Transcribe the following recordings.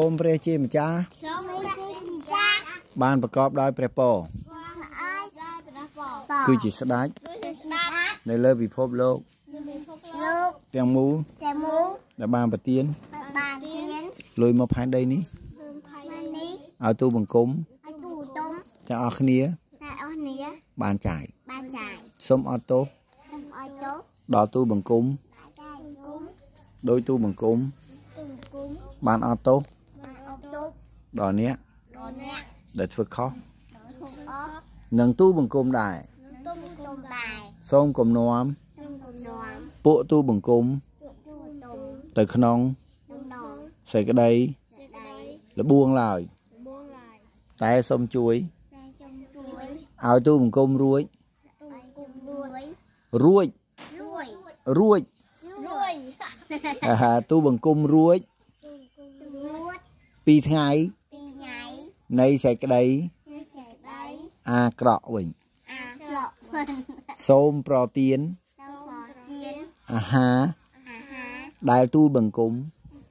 សូមព្រះជាម្ចាស់សូមព្រះម្ចាស់បានប្រកបដោយព្រះពរអើយដល់ព្រះពរគឺជាស្ដេចគឺជាស្ដាប់នៅលើពិភពលោកពិភពលោកទាំងមូលតែមូដែលបានប្រទានបានរៀនលុយមកផែនដីនេះរឿងផៃនេះឲ្យទូបង្គំឲ្យទូទុំទាំងអស់គ្នាតែអស់នេះបានចាយបានចាយសូមអត់ទោសសូមឲ្យទោសដល់ទូបង្គំចាយគុំដោយទូបង្គំទូគុំបានអត់ទោសបានអត់ទោស ដល់អ្នកដល់អ្នកដែលធ្វើខុសដល់គុំអស់និងទូបង្គំដែរទុំទុំដែរសូមគំនុំទុំគុំនាំពួកទូបង្គំពួកទូទុំទៅក្នុងទុំដងសេចក្តីសេដៃលបួងឡើយបួងឡាយតែសូមជួយតែចំជួយឲ្យទូបង្គំរួចទុំគុំរួយរួចរួយរួចរួយអាហាទូបង្គំរួចទុំគុំរួយពីថ្ងៃពីញ៉ៃ នៃសេចក្តីនេះចេដៃអាក្រក់វិញអាក្រក់មិនសូមប្រទានទៅបរទៀនអាហារអាហារដែលទូលបង្គំ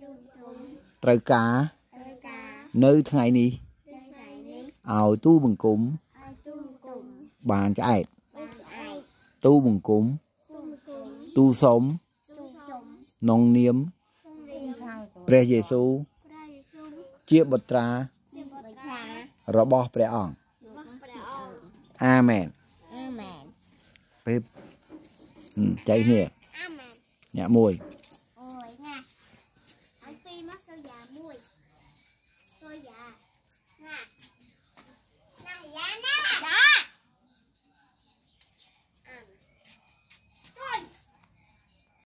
ជូនទុំត្រូវការត្រូវការនៅថ្ងៃនេះនៅថ្ងៃនេះឲ្យទូបង្គំឲ្យទុំគុំបានឆ្អែតបានឯកទូបង្គំទុំគុំទូសុំទុំជុំក្នុងនាមទុំរៀនខាងព្រះយេស៊ូវព្រះយេស៊ូវជាបុត្រាជាបុត្រារបស់ព្រះអង្គរបស់ព្រះអង្គអាមែនអាមែនពេលហឹមចៃគ្នាអាមែនអ្នកមួយអូយណាឲ្យពីរមកសូយ៉ាមួយសូយ៉ាណា